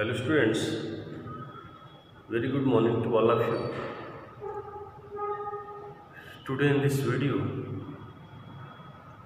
Hello students, very good morning to all of you. Today in this video,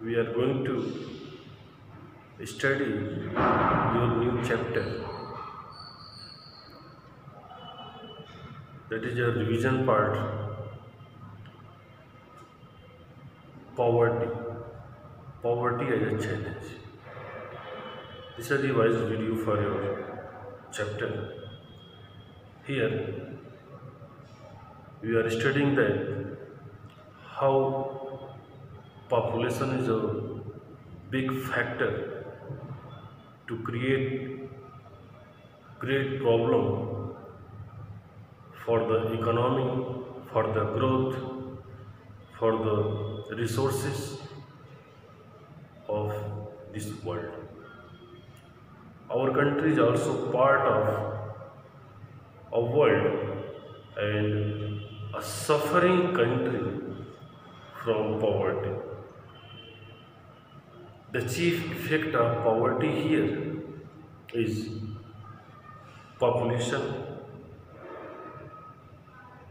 we are going to study your new chapter. That is your revision part, poverty. Poverty as a challenge. This is the wise video for your chapter. Here we are studying that how population is a big factor to create great problem for the economy, for the growth, for the resources of this world. Our country is also part of a world and a suffering country from poverty. The chief effect of poverty here is population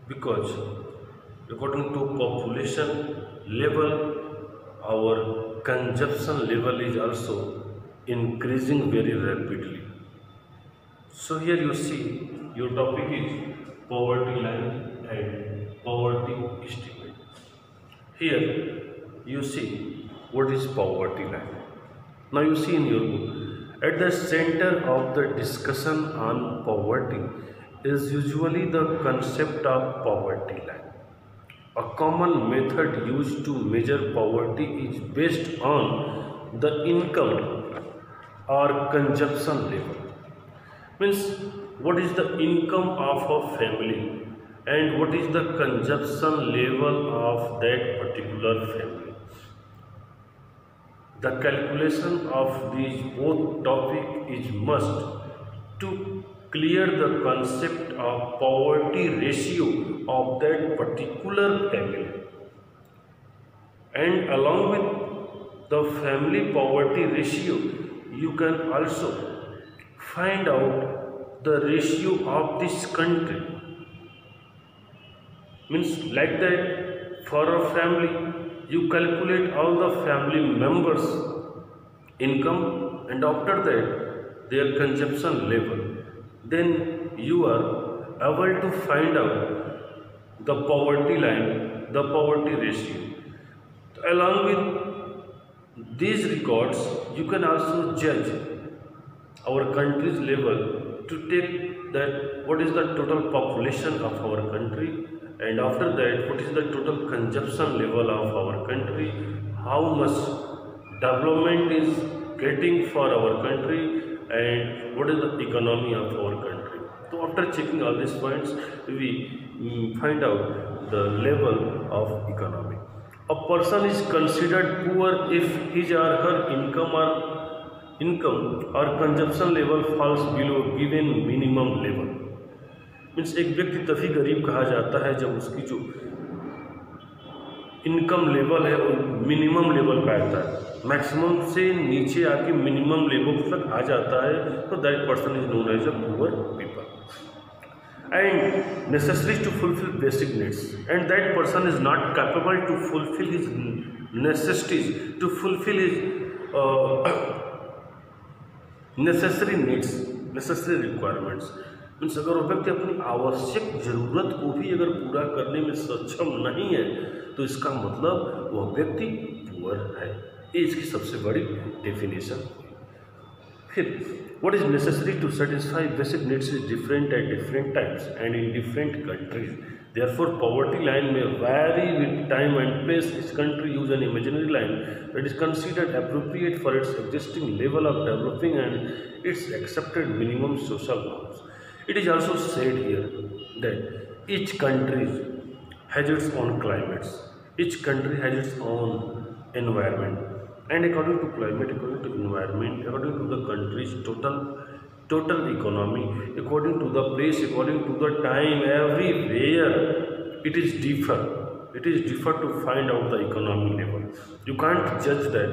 because according to population level our consumption level is also increasing very rapidly. So here you see your topic is poverty line and poverty estimate. Here you see what is poverty line. Now you see in your book at the center of the discussion on poverty is usually the concept of poverty line. A common method used to measure poverty is based on the income or consumption level. Means what is the income of a family and what is the consumption level of that particular family. The calculation of these both topic is must to clear the concept of poverty ratio of that particular family and along with the family poverty ratio you can also find out the ratio of this country. Means like that for a family you calculate all the family members income and after that their consumption level. Then you are able to find out the poverty line the poverty ratio. Along with these records you can also judge our country's level to take that what is the total population of our country and after that what is the total consumption level of our country how much development is getting for our country and what is the economy of our country. So after checking all these points we mm, find out the level of economy a person is considered poor if his or her income or income or consumption level falls below given minimum level means एक व्यक्ति तभी गरीब कहा जाता है जब उसकी जो इनकम लेवल है वो मिनिमम लेवल का आता है मैक्सिमम से नीचे आके मिनिमम लेवल तक आ जाता है तो that person is known as a poor people and necessary to fulfill basic needs and that person is not capable to fulfill his necessities to fulfill his uh, necessary needs necessary requirements means अगर वो व्यक्ति अपनी आवश्यक ज़रूरत को भी अगर पूरा करने में सक्षम नहीं है तो इसका मतलब वह व्यक्ति पुअर है ये इसकी सबसे बड़ी डेफिनेशन फिर what is necessary to satisfy basic needs is different at different times and in different countries. Therefore, poverty line may vary with time and place. Each country use an imaginary line that is considered appropriate for its existing level of developing and its accepted minimum social norms. It is also said here that each country has its own climates. Each country has its own environment and according to climate according to environment according to the country's total total economy according to the place according to the time everywhere it is differ. It is differ to find out the economy level. You can't judge that.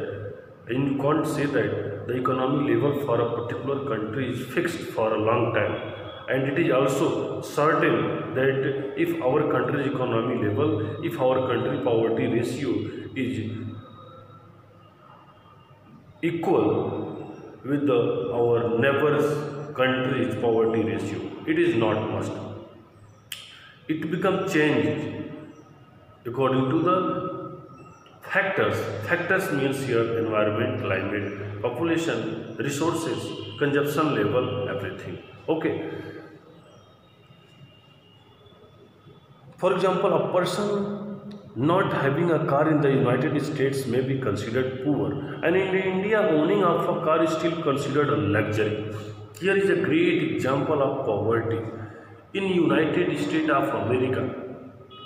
And you can't say that the economy level for a particular country is fixed for a long time. And it is also certain that if our country's economy level if our country poverty ratio is equal with the, our neighbor's country's poverty ratio it is not must it becomes changed according to the factors factors means here environment climate population resources consumption level everything okay For example, a person not having a car in the United States may be considered poor and in India owning of a car is still considered a luxury. Here is a great example of poverty. In United States of America,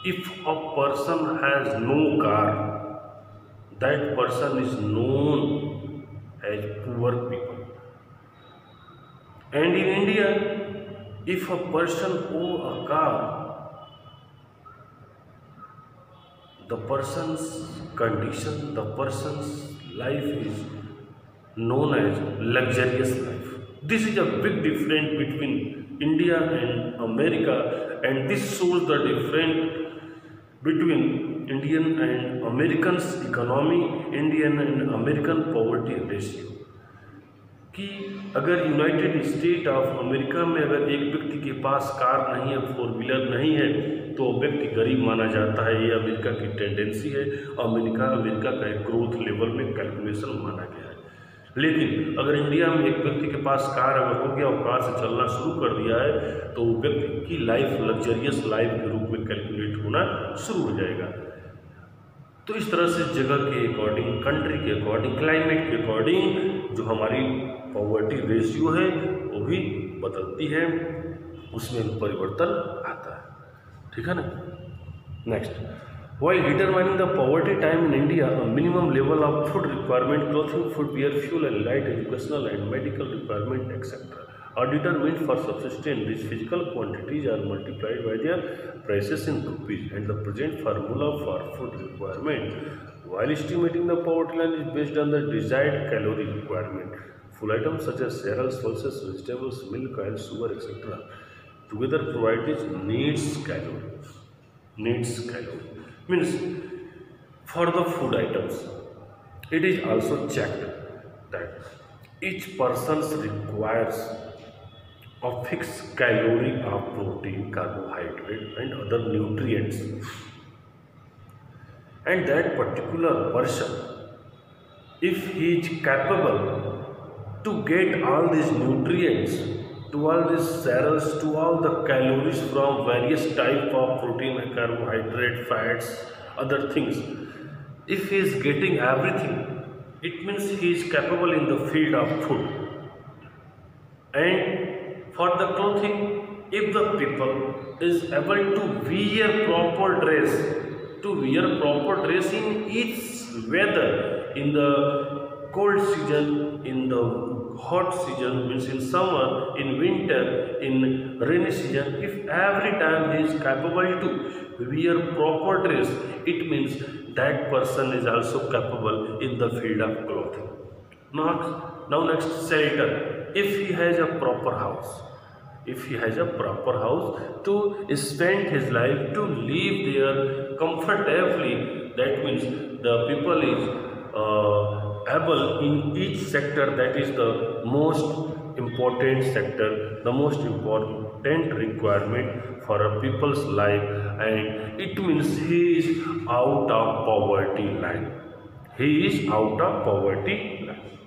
if a person has no car, that person is known as poor people. And in India, if a person owns a car, the person's condition, the person's life is known as luxurious life. This is a big difference between India and America and this shows the difference between Indian and Americans economy, Indian and American poverty ratio. कि अगर United state of America में अगर एक व्यक्ति के पास car नहीं है four wheeler नहीं है तो व्यक्ति गरीब माना जाता है। ये अमेरिका की टेंडेंसी है। अमेरिका अमेरिका का एक ग्रोथ लेवल में कैलकुलेशन माना गया है। लेकिन अगर इंडिया में एक व्यक्ति के पास कार अगर हो गया और कार से चलना शुरू कर दिया है तो व्यक्ति की लाइफ लग्जरियस लाइफ के रूप में कैलकुलेट होना शुरू हो जाएगा। तो इस तरह से जगह के अकॉर्डिंग कंट्री के अकॉर्डिंग क्लाइमेट के अकॉर्डिंग जो हमारी पॉवर्टी रेशियो है, वो भी बदलती है, उसमें परिवर्तन आता है। ठीक है ना? Next why determining the poverty time in India minimum level of food requirement clothing food pier fuel and light educational and medical requirement etcetera और determine for subsistent this physical quantities are multiplied by their prices in rupees and the present formula for food requirement while estimating the poverty line is based on the desired calorie requirement Food items such as cereals, pulses, vegetables, milk, oil, sugar, etc. together provide its needs calories. Needs calorie means for the food items it is also checked that each person requires a fixed calorie of protein carbohydrate and other nutrients and that particular person if he is capable to get all these nutrients to all these cereals to all the calories from various type of protein carbohydrate fats other things. If he is getting everything it means he is capable in the field of food. And for the clothing if the people is able to wear proper dress to wear proper dress in each weather in the cold season in the hot season means in summer in winter in rainy season if every time he is capable to wear proper dress it means that person is also capable in the field of clothing. Now, now next shelter. If he has a proper house if he has a proper house to spend his life to live there comfortably that means the people is uh, able in each sector that is the most important sector the most important requirement for a people's life and it means he is out of poverty line he is out of poverty line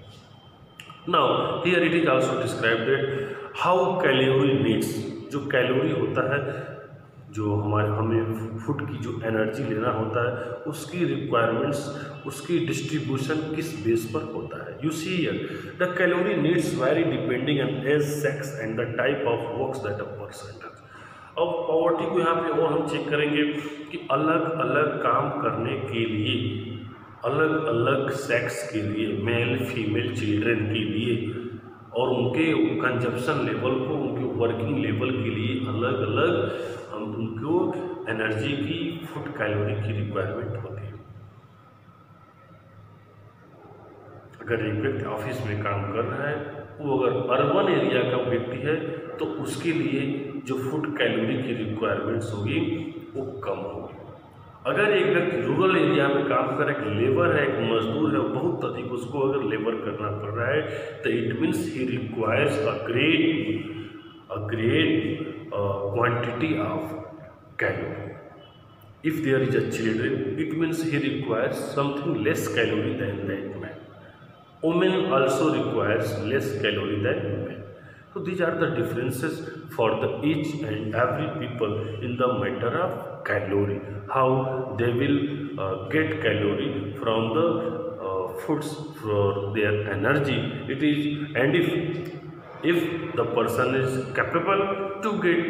now here it is also described that how calorie needs जो calorie होता है जो हमारे, हमें food की जो energy लेना होता है, उसकी रिक्वायरमेंट्स उसकी डिस्ट्रीब्यूशन किस बेस पर होता है? You see here the calorie needs vary depending on age sex and the type of works that a person does अब पॉवर्टी को यहाँ पे और हम चेक करेंगे कि अलग अलग काम करने के लिए, अलग अलग सेक्स के लिए मेल फीमेल चिल्ड्रेन के लिए, और उनके कंजप्शन लेवल को, उनके वर्किंग लेवल के लिए अलग अलग उनको एनर्जी की, फुट कैलोरी की रिक्वायरमेंट होती है। अगर एक व्यक्ति ऑफ़िस में काम कर रहा है, वो अगर अर्बन एरिया का व्यक्ति है तो उसके लिए जो फ़ूड कैलोरी की रिक्वायरमेंट्स होगी, वो कम होगी। अगर एक व्यक्ति रूरल एरिया में काम कर एक लेबर है, एक मजदूर है बहुत अधिक उसको अगर लेबर करना पड़ रहा है तो it means he requires a great a great quantity of calorie. If there is a children, it means he requires something less calorie than that man. Women also requires less calorie than men. So these are the differences for the each and every people in the matter of calorie, how they will uh, get calorie from the uh, foods for their energy. It is and if if the person is capable to get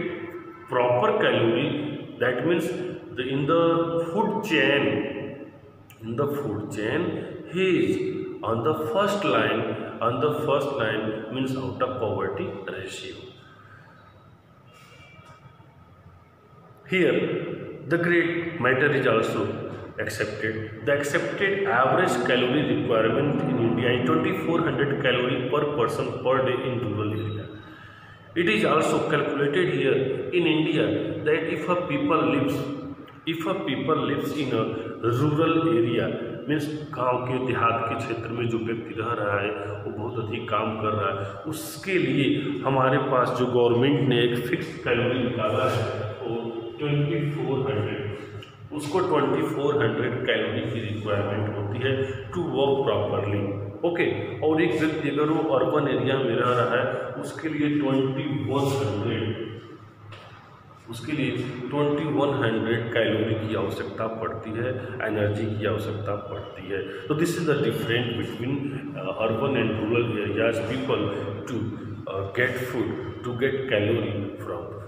proper calorie that means the, in the food chain in the food chain he is on the first line on the first line means out of poverty ratio. Here the great matter is also accepted. The accepted average calorie requirement in india is 2400 calorie per person per day in rural area it is also calculated here in india that if a people lives, if a people lives in a rural area means गाँव के, देहात के क्षेत्र में जो व्यक्ति रह रहा है, वो बहुत अधिक काम कर रहा है, उसके लिए हमारे पास जो गवर्नमेंट ने एक फिक्स कैलोरी निकाला है, वो ट्वेंटी फोर हंड्रेड उसको ट्वेंटी फोर हंड्रेड कैलोरी की रिक्वायरमेंट होती है टू वर्क प्रॉपरली ओके, और एक व्यक्ति अगर वो अर्बन एरिया में रह रहा है, उसके लिए ट्वेंटी वन हंड्रेड उसके लिए ट्वेंटी वन हंड्रेड कैलोरी की आवश्यकता पड़ती है एनर्जी की आवश्यकता पड़ती है। तो this is the different between urban and rural areas people to get food to get calorie from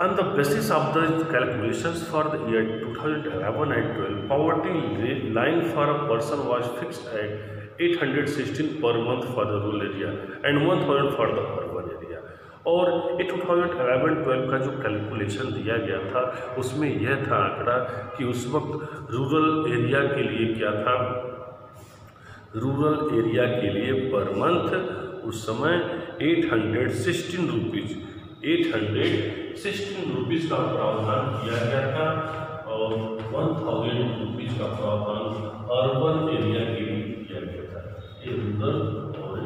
On the basis of the calculations for the year 2011 and 12, poverty line for a person was fixed at 816 per month for the rural area and 1000 for the urban area. और ये 2011-12 का जो calculation दिया गया था उसमें यह था आंकड़ा कि उस वक्त रूरल एरिया के लिए क्या था रूरल एरिया के लिए पर मंथ उस समय eight hundred sixteen rupees eight hundred sixteen rupees का प्रावधान किया गया था और वन थाउज़ेंड रुपीज़ का प्रावधान अर्बन एरिया के लिए किया गया था। ये रूरल और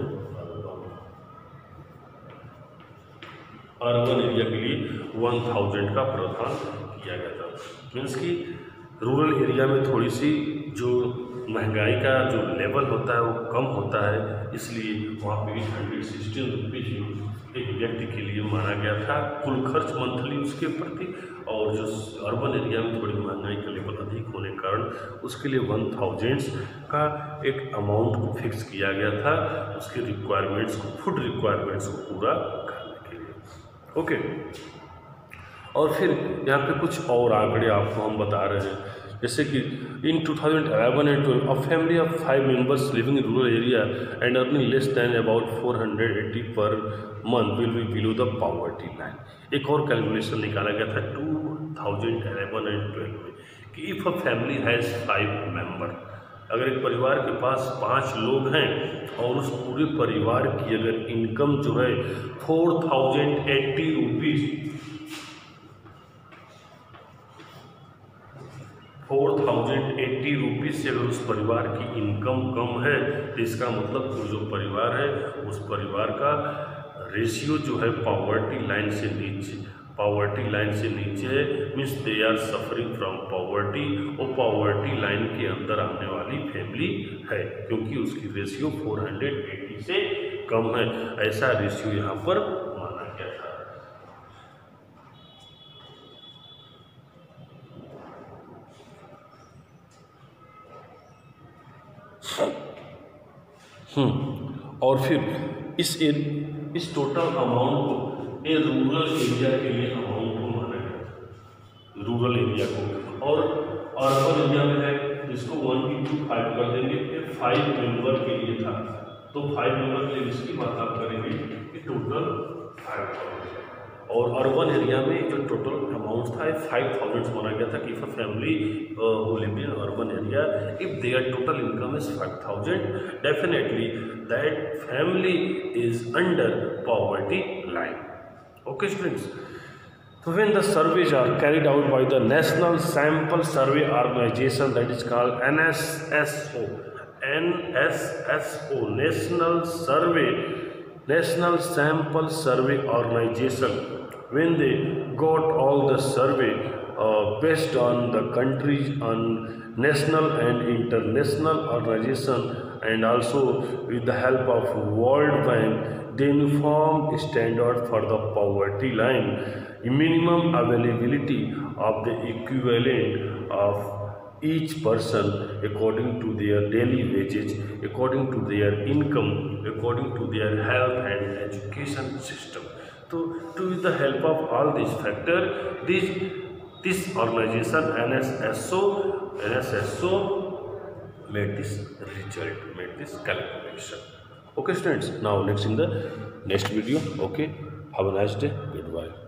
अर्बन एरिया के लिए वन थाउज़ेंड का प्रावधान किया गया था। मीन्स कि रूरल एरिया में थोड़ी सी जो महँगाई का जो लेवल होता है वो कम होता है, इसलिए वहाँ पे एट हंड्रेड सिक्सटीन रुपीज़ एक व्यक्ति के लिए माना गया था। कुल खर्च मंथली उसके प्रति और जो अर्बन एरिया में थोड़ी महँगाई का लेवल अधिक होने के कारण उसके लिए वन थाउजेंड्स का एक अमाउंट को फिक्स किया गया था। उसके रिक्वायरमेंट्स को फ़ूड रिक्वायरमेंट्स को पूरा करने के लिए। ओके और फिर यहाँ पे कुछ और आंकड़े आपको हम बता रहे हैं। जैसे कि in 2011 and 12 a family of five members living in rural area and earning less than about 480 per month will be below the poverty line एक और कैलकुलेशन निकाला गया था 2011 एंड 12 में कि if a family has five member अगर एक परिवार के पास पाँच लोग हैं और उस पूरे परिवार की अगर इनकम जो है four thousand eighty rupees four thousand eighty rupees से अगर उस परिवार की इनकम कम है तो इसका मतलब वो जो परिवार है, उस परिवार का रेशियो जो है पावर्टी लाइन से नीचे पावर्टी लाइन से नीचे है means they are suffering from poverty और पावर्टी लाइन के अंदर आने वाली फैमिली है, क्योंकि उसकी रेशियो 480 से कम है। ऐसा रेशियो यहाँ पर माना गया था हम्म और फिर इस ए, इस टोटल अमाउंट को ये रूरल एरिया के लिए अमाउंट को माना गया। रूरल एरिया को। और अर्बन एरिया में है जिसको वन की टू फाइव कर देंगे। ये फाइव मेंबर के लिए था। तो फाइव मेंबर के लिए इसकी बात आप करेंगे कि टोटल फाइव और अर्बन एरिया में जो टोटल अमाउंट था फाइव थाउज़ेंड माना गया था कि if a family live in urban area if they are total income is five thousand definitely that family is under poverty line okay students तो when the surveys are carried out by the national sample survey organisation that is called N S S O N S S O national survey national sample survey organisation when they got all the survey uh, based on the countries on national and international organization and also with the help of world bank the uniform standard for the poverty line. Minimum availability of the equivalent of each person according to their daily wages according to their income according to their health and education system so to with the help of all these factors this this organization nsso nsso made this result made this calculation. Okay students now next in the next video. Okay have a nice day. Goodbye